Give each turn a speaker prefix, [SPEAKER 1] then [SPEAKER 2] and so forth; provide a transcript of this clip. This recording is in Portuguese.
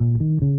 [SPEAKER 1] Música